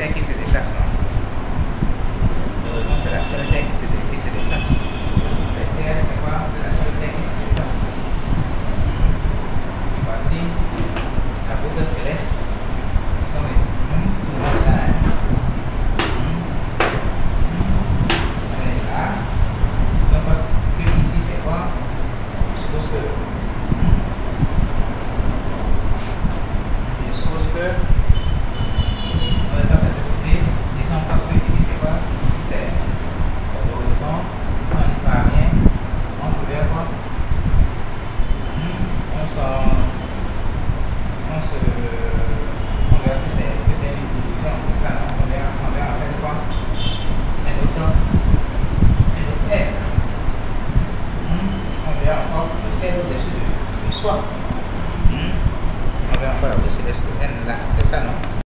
3x y no. Entonces, 3x 错。